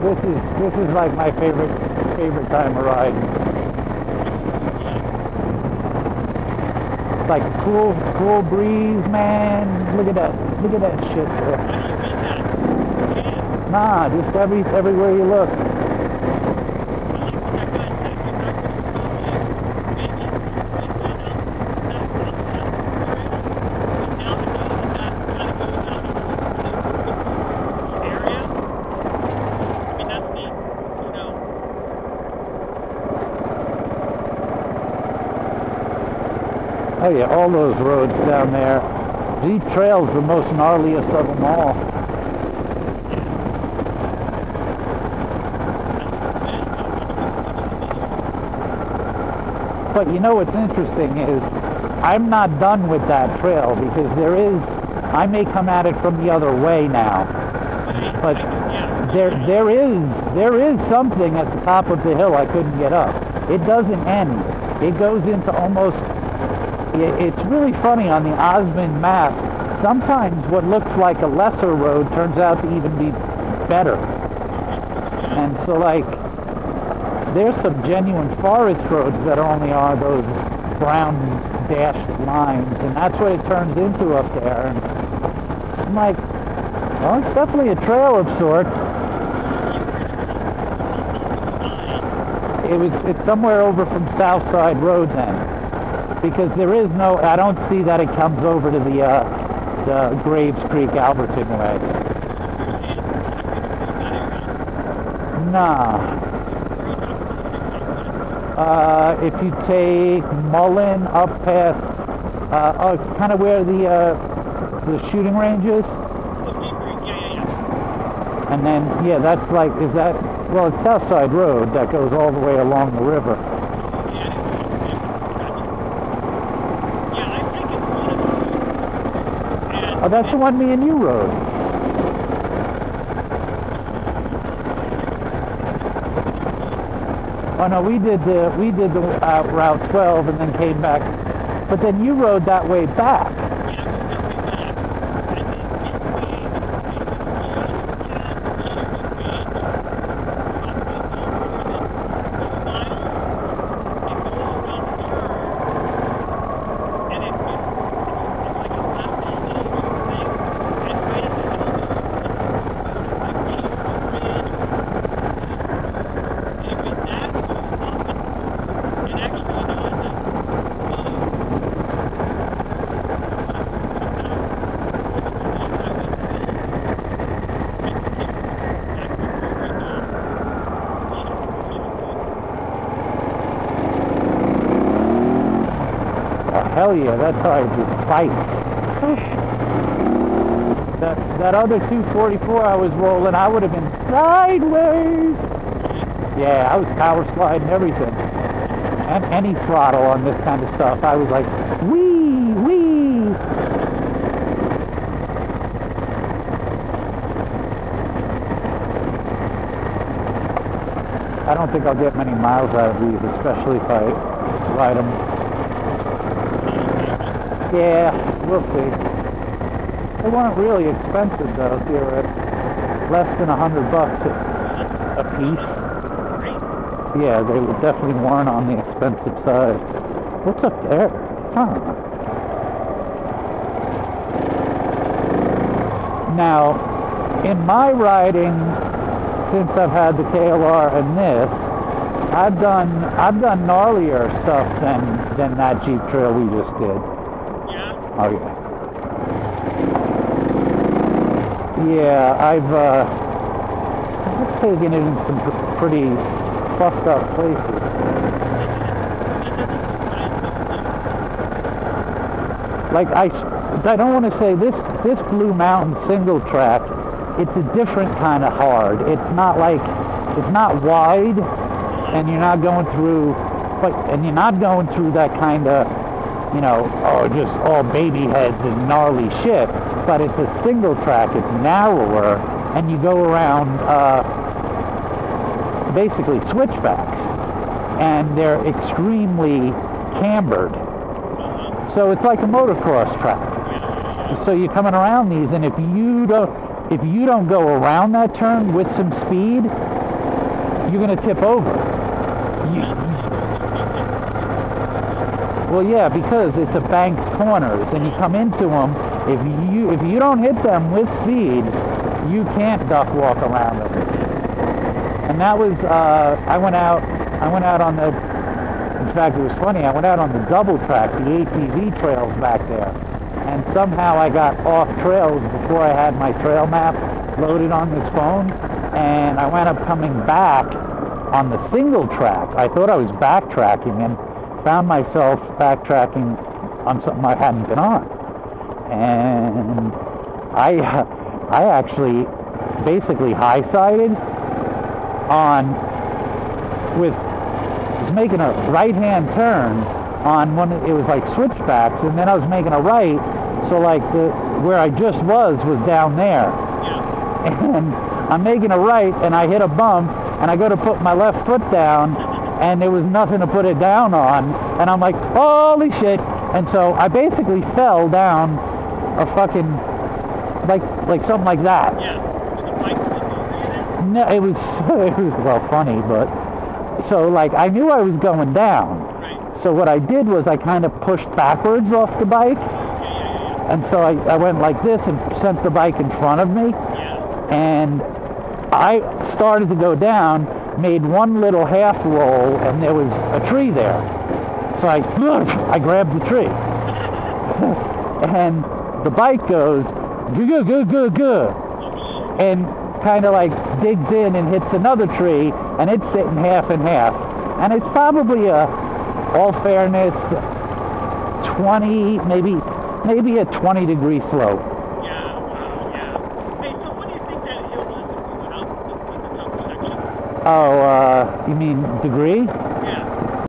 This is this is like my favorite favorite time of ride. It's like cool cool breeze, man. Look at that look at that shit. Nah, just every everywhere you look. Oh yeah, all those roads down there. Jeep Trail's the most gnarliest of them all. But you know what's interesting is I'm not done with that trail because there is, I may come at it from the other way now, but there there is there is something at the top of the hill I couldn't get up. It doesn't end. It goes into almost it's really funny on the OsmAnd map. Sometimes what looks like a lesser road turns out to even be better. And so like there's some genuine forest roads that only are those brown dashed lines and that's what it turns into up there. And I'm like, well, it's definitely a trail of sorts. It was it's somewhere over from Southside Road then because there is no, I don't see that it comes over to the, uh, the Graves Creek Alberton way. Nah. Uh, if you take Mullan up past, uh, oh, kind of where the, uh, the shooting range is, and then, yeah, that's like, is that, well, it's Southside Road that goes all the way along the river. Oh, that's the one me and you rode. Oh no, we did the we did the uh, Route 12 and then came back, but then you rode that way back. Hell yeah, that tire just bites. That that other 244 I was rolling, I would have been sideways. Yeah, I was power sliding everything. And any throttle on this kind of stuff, I was like, wee, wee. I don't think I'll get many miles out of these, especially if I ride them. Yeah, we'll see. They weren't really expensive though. They were at less than a hundred bucks a, a piece. Yeah, they were definitely weren't on the expensive side. What's up there? Huh. Now, in my riding, since I've had the KLR and this, I've done I've done gnarlier stuff than than that Jeep Trail we just did. Oh yeah. Yeah, I've uh, taken it in some pretty fucked up places. Like I, I don't want to say this this Blue Mountain single track. It's a different kind of hard. It's not like it's not wide, and you're not going through, but and you're not going through that kind of you know, oh, just all baby heads and gnarly shit. But it's a single track, it's narrower, and you go around uh, basically switchbacks, and they're extremely cambered. So it's like a motocross track. So you're coming around these, and if you don't, if you don't go around that turn with some speed, you're going to tip over. Well, yeah, because it's a banked corners, and you come into them. If you if you don't hit them with speed, you can't duck walk around them. And that was uh, I went out I went out on the. In fact, it was funny. I went out on the double track, the ATV trails back there, and somehow I got off trails before I had my trail map loaded on this phone, and I wound up coming back on the single track. I thought I was backtracking and found myself backtracking on something I hadn't been on. And I, I actually basically high-sided on, with, was making a right-hand turn on one, it was like switchbacks, and then I was making a right, so like the, where I just was was down there. And I'm making a right, and I hit a bump, and I go to put my left foot down, and there was nothing to put it down on. And I'm like, holy shit. And so I basically fell down a fucking, like, like something like that. Yeah. No, it was, it was, well, funny, but, so like, I knew I was going down. Right. So what I did was I kind of pushed backwards off the bike. Yeah, yeah, And so I, I went like this and sent the bike in front of me. Yeah. and I started to go down, made one little half roll, and there was a tree there. So I, I grabbed the tree, and the bike goes, goo goo goo goo and kind of like digs in and hits another tree, and it's sitting half and half, and it's probably a, all fairness, 20, maybe, maybe a 20 degree slope. Yeah, wow, yeah. Hey, so what do you think that hill was that we went up with, with the double section? Oh, uh, you mean degree?